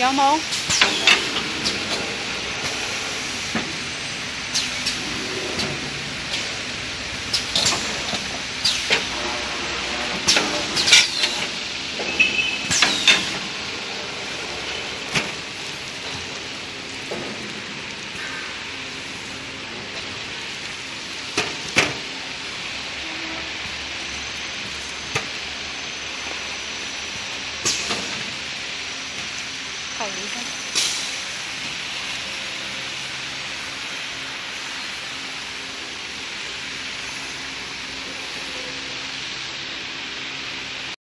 小猫。好，你先。